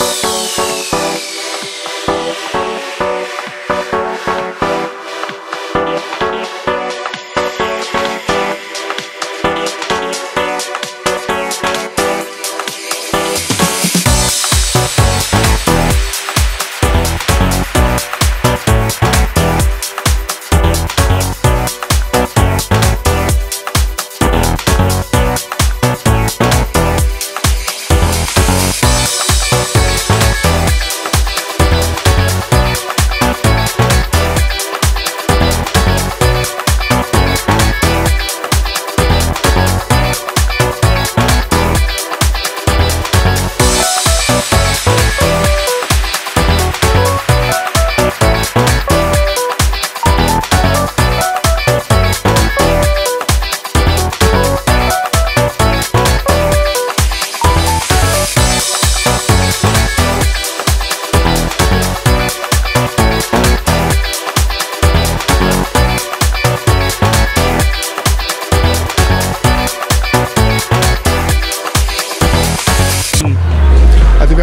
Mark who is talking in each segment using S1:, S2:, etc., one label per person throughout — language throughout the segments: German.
S1: you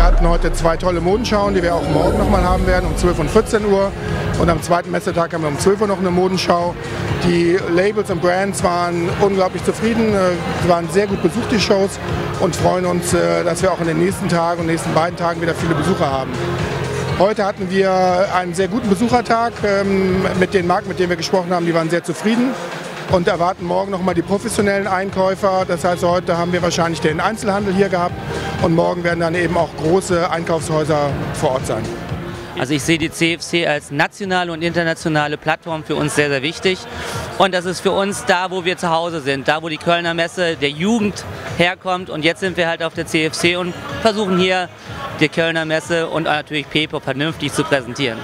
S1: hatten heute zwei tolle Modenschauen, die wir auch morgen nochmal haben werden, um 12 und 14 Uhr. Und am zweiten Messetag haben wir um 12 Uhr noch eine Modenschau. Die Labels und Brands waren unglaublich zufrieden, äh, waren sehr gut besucht, die Shows, und freuen uns, äh, dass wir auch in den nächsten Tagen und nächsten beiden Tagen wieder viele Besucher haben. Heute hatten wir einen sehr guten Besuchertag ähm, mit den Marken, mit denen wir gesprochen haben, die waren sehr zufrieden und erwarten morgen nochmal die professionellen Einkäufer. Das heißt, heute haben wir wahrscheinlich den Einzelhandel hier gehabt und morgen werden dann eben auch große Einkaufshäuser vor Ort sein.
S2: Also ich sehe die CFC als nationale und internationale Plattform für uns sehr, sehr wichtig. Und das ist für uns da, wo wir zu Hause sind, da, wo die Kölner Messe der Jugend herkommt. Und jetzt sind wir halt auf der CFC und versuchen hier die Kölner Messe und natürlich Pepo vernünftig zu präsentieren.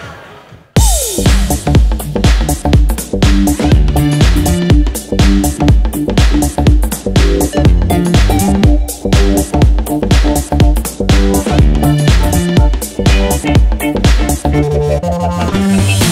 S3: Thank